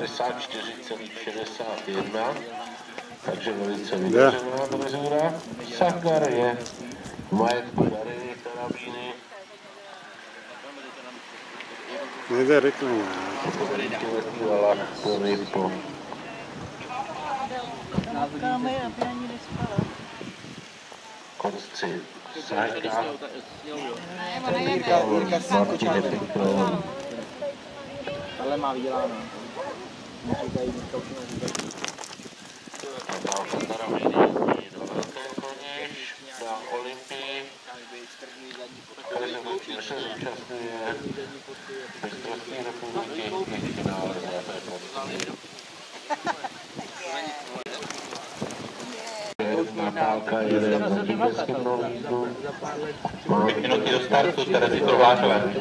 94,61. Takže velice vydařená dresura. Sakar je v majetku Dary Karabíny. Nejde reklama. Po konci Martine kočáte. Peknou. Ale má vyděláno. Které se zúčastňuje mistrovství republiky i finále zlaté podstavy. Natálka jede na novízdu. Má Minuty do startu Terezy Kovářové.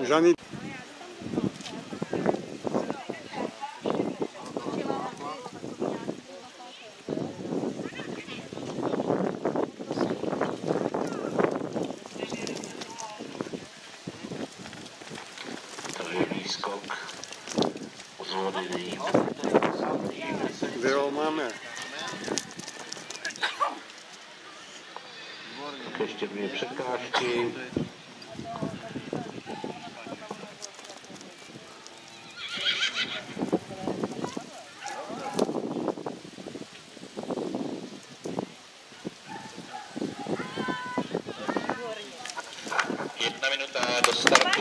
Už skok z vody líp. Kterou máme? Tak ještě dvě překážky. Jedna minuta do startu.